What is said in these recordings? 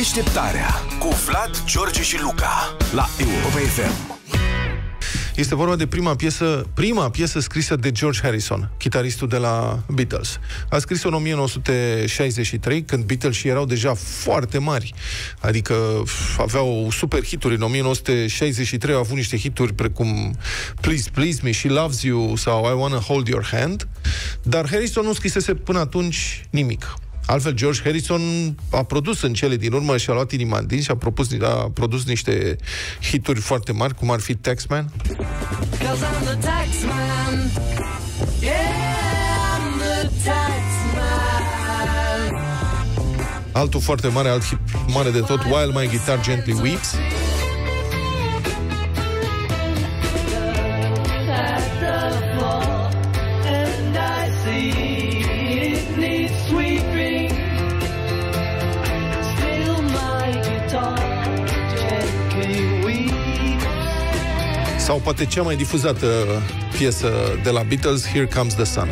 Deșteptarea cu Vlad, George și Luca la Europa FM. Este vorba de prima piesă, prima piesă scrisă de George Harrison, chitaristul de la Beatles. A scris-o în 1963, când Beatles erau deja foarte mari. Adică aveau super hituri. În 1963 au avut niște hituri precum Please, Please Me, She Loves You sau I Wanna Hold Your Hand. Dar Harrison nu scrisese până atunci nimic. Altfel, George Harrison a produs în cele din urmă și a luat inima în din și a, propus, a produs niște hituri foarte mari, cum ar fi Taxman. Altul foarte mare, alt hit mare de tot, While My Guitar Gently Weeps. Sau poate cea mai difuzată piesă de la Beatles, Here Comes the Sun.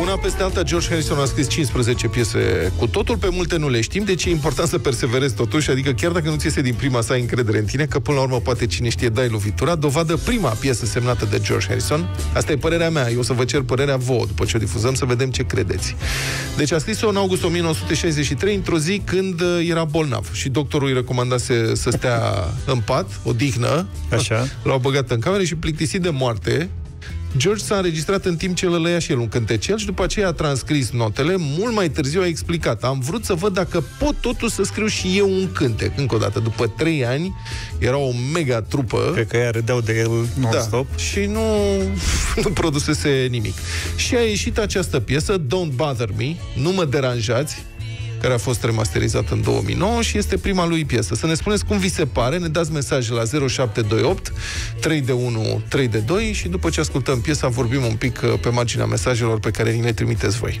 Una peste alta, George Harrison a scris 15 piese cu totul, pe multe nu le știm, deci e important să perseverezi totuși, adică chiar dacă nu ți iese din prima sa încredere în tine, că până la urmă poate cine știe dai lovitura, dovadă prima piesă semnată de George Harrison. Asta e părerea mea, eu o să vă cer părerea vouă după ce o difuzăm, să vedem ce credeți. Deci a scris-o în august 1963, într-o zi când uh, era bolnav și doctorul îi recomandase să stea în pat, odihnă, Așa. l-au băgat în cameră și plictisit de moarte, George s-a înregistrat în timp ce îl lăia și el un cântecel și după aceea a transcris notele. Mult mai târziu a explicat. Am vrut să văd dacă pot totuși să scriu și eu un cântec. Încă o dată, după trei ani, era o mega trupă. Cred că ea râdeau de el non-stop. Da, și nu, nu produsese nimic. Și a ieșit această piesă, Don't Bother Me, Nu mă deranjați, care a fost remasterizat în 2009 și este prima lui piesă. Să ne spuneți cum vi se pare, ne dați mesaje la 0728 3 de 1 3 de 2 și după ce ascultăm piesa vorbim un pic uh, pe marginea mesajelor pe care ni le trimiteți voi.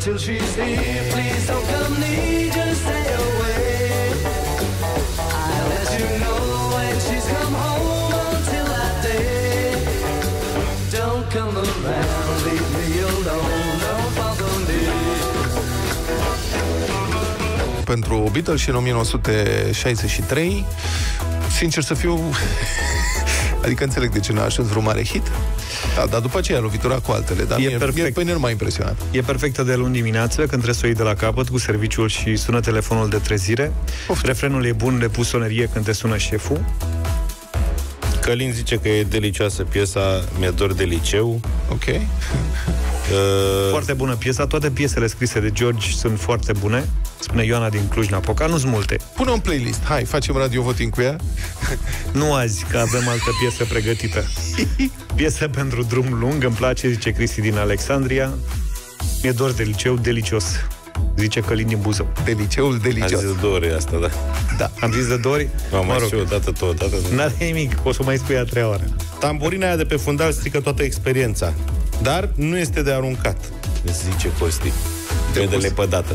till she's here. Please don't come near, just stay away. I'll let you know when she's come home until that day. Don't come around, leave me alone, don't bother me. Pentru Beatles și în 1963, sincer să fiu, adică înțeleg de ce n-a ajuns vreun mare hit, da, dar după aceea lovitura cu altele. Dar e, perfect. e pe mine nu m-a impresionat. E perfectă de luni dimineață, când trebuie să o iei de la capăt cu serviciul și sună telefonul de trezire. Of. Refrenul e bun de pusonerie când te sună șeful. Călin zice că e delicioasă piesa Mi-e dor de liceu. Ok. Uh... Foarte bună piesa. Toate piesele scrise de George sunt foarte bune. Spune Ioana din Cluj-Napoca. Nu sunt multe. Pune un playlist. Hai, facem radio voting cu ea. nu azi, că avem altă piesă pregătită. Piesă pentru drum lung. Îmi place, zice Cristi din Alexandria. Mi-e dor de liceu, delicios. Zice Călin din Buzău. De liceul delicios. Am zis de două ori asta, da. Da. Am zis de două ori? Am mă rog. și o dată tot, dată tot. N-are nimic, o să mai spui a treia oară. Tamburina aia de pe fundal strică toată experiența. Dar nu este de aruncat, zice Costi. De, de lepădată.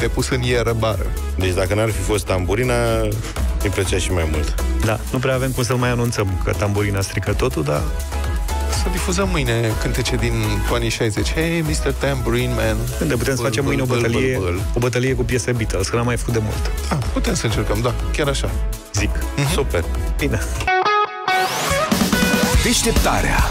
De pus în ieră bară. Deci dacă n-ar fi fost tamburina, îi plăcea și mai mult. Da, nu prea avem cum să mai anunțăm că tamburina strică totul, dar să difuzăm mâine cântece din anii 60. Hey, Mr. Tambourine Man. Unde putem să Băl, facem băl, mâine o băl, bătălie, băl, băl. o bătălie cu piese Beatles, că n-am mai făcut de mult. Ah, putem să încercăm, da, chiar așa. Zic. Super. Bine. Deșteptarea